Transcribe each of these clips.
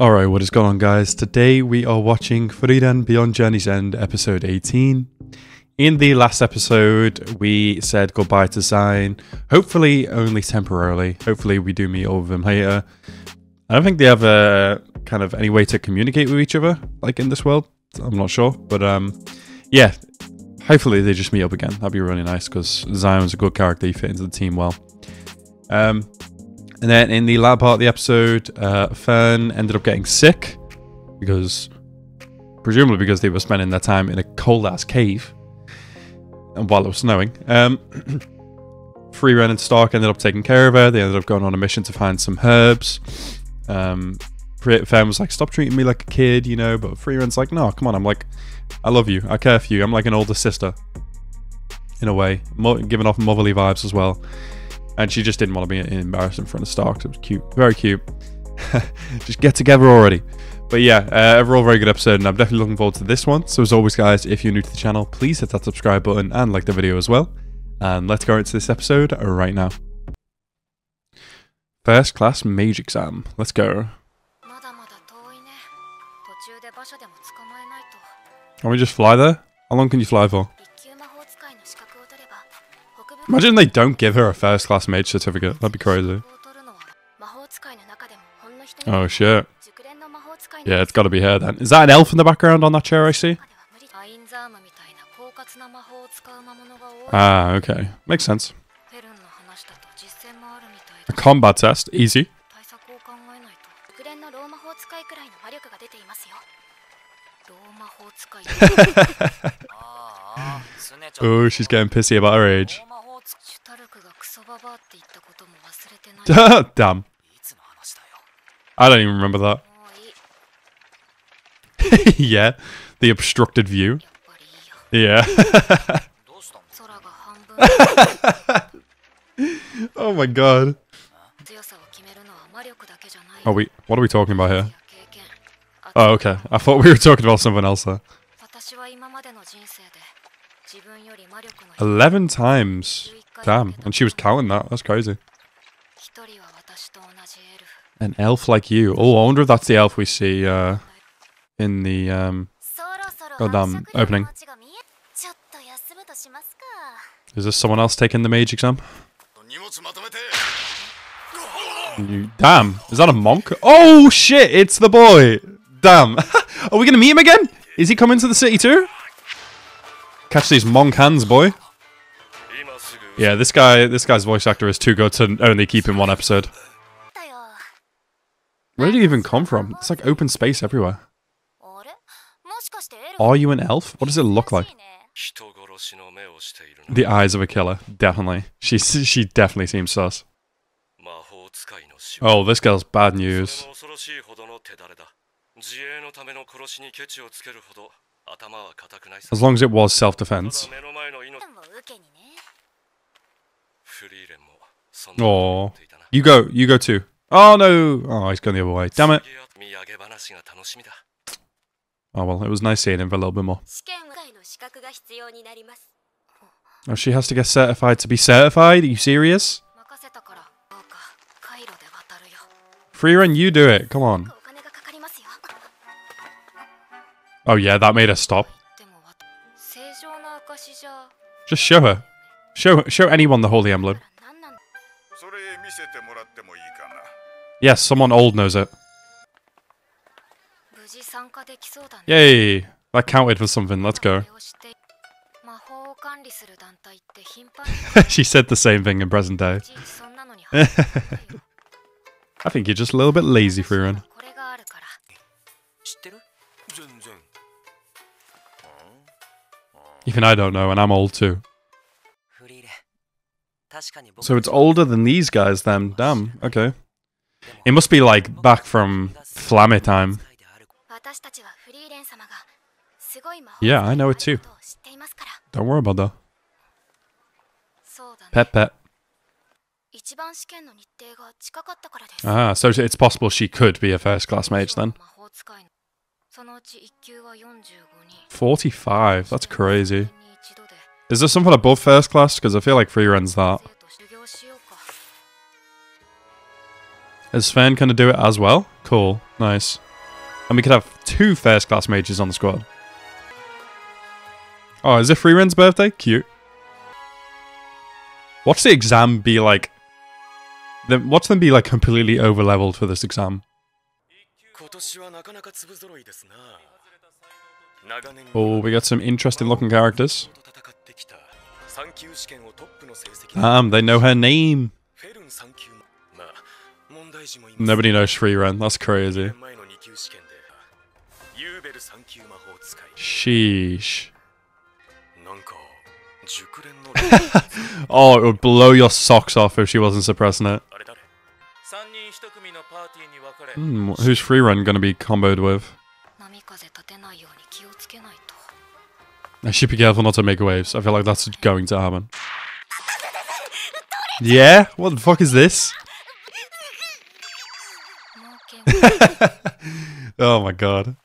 Alright, what is going on guys? Today we are watching Frieren Beyond Journey's End episode 18. In the last episode, we said goodbye to Sein, hopefully only temporarily. Hopefully we do meet all of them later. I don't think they have a kind of any way to communicate with each other, like in this world. I'm not sure, but um, yeah, hopefully they just meet up again. That'd be really nice because Sein's a good character. He fit into the team well. Um, and then in the latter part of the episode, uh, Fern ended up getting sick because, presumably, because they were spending their time in a cold ass cave, and while it was snowing. Um, Frieren and Stark ended up taking care of her. They ended up going on a mission to find some herbs. Um, Fern was like, "Stop treating me like a kid," you know. But Frieren's like, "No, come on. I'm like, I love you. I care for you. I'm like an older sister, in a way, Mo- giving off motherly vibes as well." And she just didn't want to be embarrassed in front of Stark. It was cute, very cute. just get together already. But yeah, uh, overall very good episode, and I'm definitely looking forward to this one. So as always, guys, if you're new to the channel, please hit that subscribe button and like the video as well. And let's go into this episode right now. First class mage exam. Let's go. Can we just fly there? How long can you fly for? Imagine they don't give her a first class mage certificate. That'd be crazy. Oh shit. Yeah, it's gotta be her then. Is that an elf in the background on that chair I see? Ah, okay. Makes sense. A combat test. Easy. oh, she's getting pissy about her age. Damn. I don't even remember that. yeah, the obstructed view. Yeah. oh my god. Oh, we. What are we talking about here? Oh, okay. I thought we were talking about something else there. Eleven times. Damn, and she was counting that. That's crazy. An elf like you. Oh, I wonder if that's the elf we see uh, in the um, goddamn opening. Is this someone else taking the mage exam? You, damn, is that a monk? Oh shit, it's the boy. Damn. Are we to meet him again? Is he coming to the city too? Catch these monk hands, boy. Yeah, this guy, this guy's voice actor is too good to only keep in one episode. Where did he even come from? It's like open space everywhere. Are you an elf? What does it look like? The eyes of a killer, definitely. She she definitely seems sus. Oh, this girl's bad news. As long as it was self-defense. Oh, you go, you go too. Oh no! Oh, he's going the other way. Damn it! Oh well, it was nice seeing him for a little bit more. Oh, she has to get certified to be certified? Are you serious? Frieren, you do it. Come on. Oh yeah, that made her stop. Just show her. Show show anyone the holy emblem. Yes, someone old knows it. Yay! That counted for something. Let's go. she said the same thing in present day. I think you're just a little bit lazy, Frieren. Even I don't know, and I'm old too. So it's older than these guys then. Damn, okay. It must be like back from Flamme time. Yeah, I know it too. Don't worry about that. Pet pet. Ah, so it's possible she could be a first class mage then. 45, that's crazy. Is there something above first class? Because I feel like Frieren's that. Is Sven going to do it as well? Cool. Nice. And we could have two first class mages on the squad. Oh, is it Frieren's birthday? Cute. Watch the exam be like... Then watch them be like completely over leveled for this exam. Oh, we got some interesting looking characters. Um, they know her name. Nobody knows Frieren. That's crazy. Sheesh. oh, it would blow your socks off if she wasn't suppressing it. Mm, who's Frieren gonna be comboed with? I should be careful not to make waves. I feel like that's going to happen. Yeah? What the fuck is this? oh my god.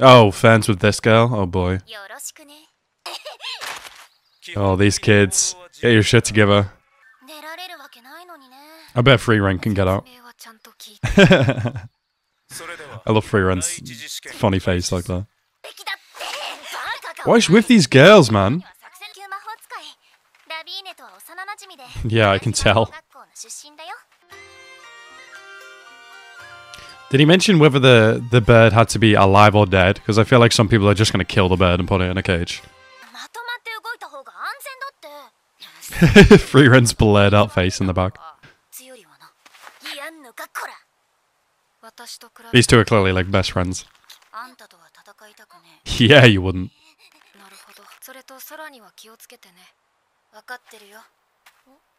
Oh, fans with this girl? Oh boy. Oh, these kids. Get your shit together. I bet Frieren can get out. I love Frieren's. funny face like that. Why is with these girls, man? yeah, I can tell. Did he mention whether the, the bird had to be alive or dead? Because I feel like some people are just going to kill the bird and put it in a cage. Frieren's blurred out face in the back. These two are clearly like best friends. Yeah, you wouldn't.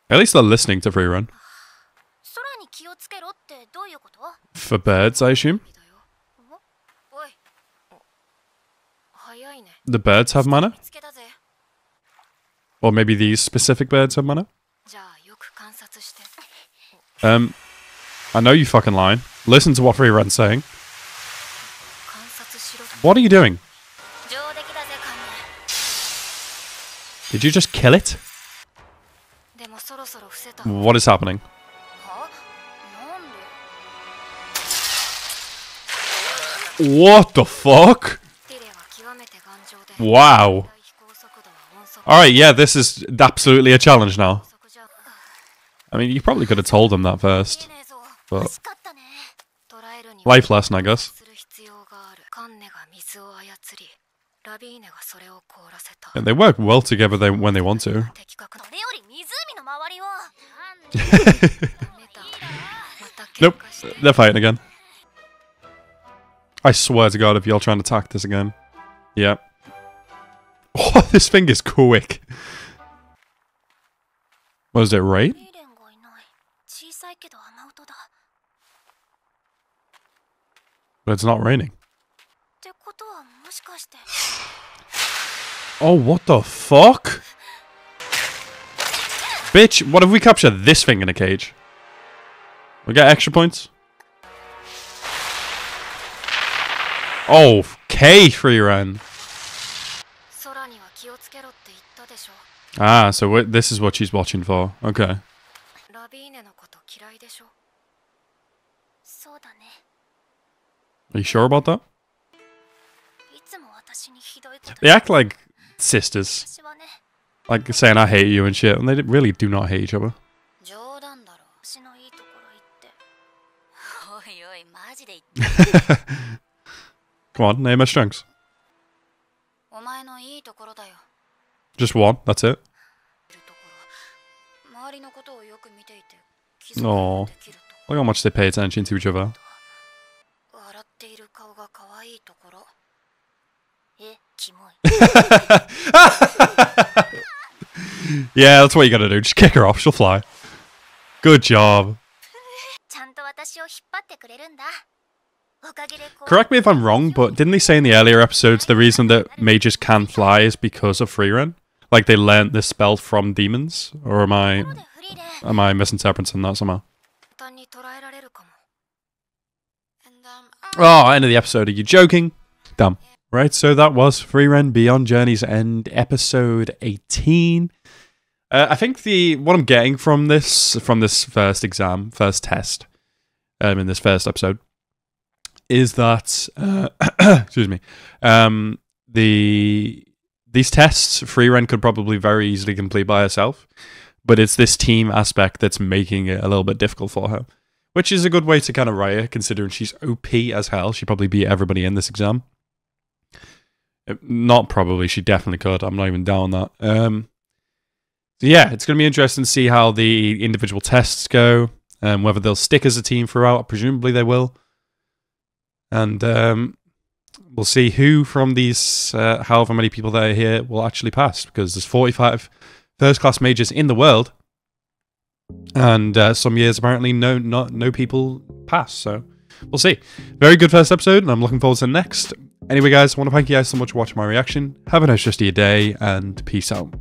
At least they're listening to Frieren. 空に気をつけろってどういうこと For birds, I assume? The birds have mana? Or maybe these specific birds have mana? Um, I know you fucking lying. Listen to what Frieren's saying. What are you doing? Did you just kill it? What is happening? What the fuck? Wow. Alright, yeah, this is absolutely a challenge now. I mean, you probably could have told them that first. But... Life lesson, I guess. And they work well together they, when they want to. nope, they're fighting again. I swear to god if y'all trying to attack this again. Yeah. Oh, this thing is quick. Was it right? But it's not raining. Oh, what the fuck? Bitch, what if we capture this thing in a cage? We get extra points? Oh, K Frieren. Ah, so this is what she's watching for. Okay. Are you sure about that? They act like sisters. Like saying I hate you and shit, and they really do not hate each other. Come on, name my strengths. Just one, that's it. Oh, look how much they pay attention to each other. Yeah, that's what you gotta do. Just kick her off. She'll fly. Good job. Correct me if I'm wrong, but didn't they say in the earlier episodes the reason that mages can fly is because of Frieren? Like they learned this spell from demons? Or am I am I misinterpreting that somehow? Oh, end of the episode. Are you joking? Dumb. Right, so that was Frieren Beyond Journey's End, episode 18. Uh, I think the what I'm getting from this from this first exam, first test, um, in this first episode, is that uh, excuse me, um, the these tests Frieren could probably very easily complete by herself, but it's this team aspect that's making it a little bit difficult for her, which is a good way to kind of write it, considering she's OP as hell. she'd probably beat everybody in this exam. Uh, Not probably, she definitely could. I'm not even down on that. Um, so yeah, it's going to be interesting to see how the individual tests go, and whether they'll stick as a team throughout. Presumably they will. And um, we'll see who from these, uh, however many people that are here, will actually pass, because there's 45 first class mages in the world. And uh, some years, apparently, no, not, no people pass. So we'll see. Very good first episode, and I'm looking forward to the next. Anyway, guys, I want to thank you guys so much for watching my reaction. Have a nice rest of your day, and peace out.